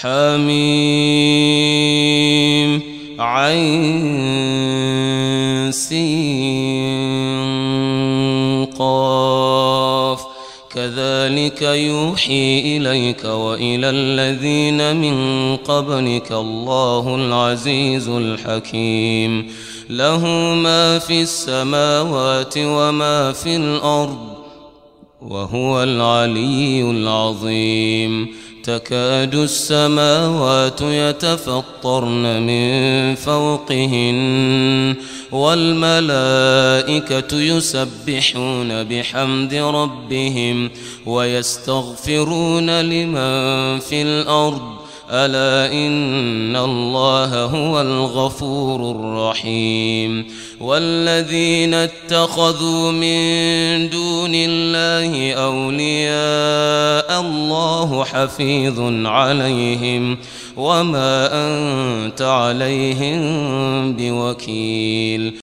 حميم عين قاف. كذلك يوحي إليك وإلى الذين من قبلك الله العزيز الحكيم. له ما في السماوات وما في الأرض وهو العلي العظيم. تكاد السماوات يتفطرن من فوقهن والملائكة يسبحون بحمد ربهم ويستغفرون لمن في الأرض. ألا إن الله هو الغفور الرحيم. والذين اتخذوا من دون الله أولياء الله حفيظ عليهم وما أنت عليهم بوكيل.